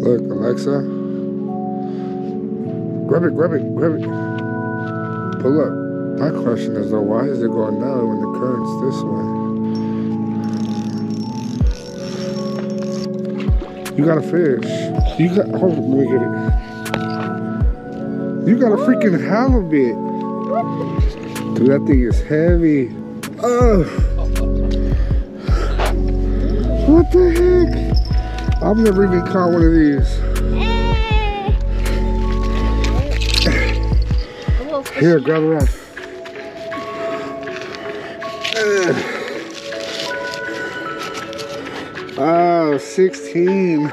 Look, Alexa. Grab it, grab it, grab it. Pull up. My question is though, why is it going down when the current's this way? You got a fish. You got, hold let me get it. You got a freaking halibut. Dude, that thing is heavy. Oh. What the heck? I've never even caught one of these. Here, grab it off. Oh, 16.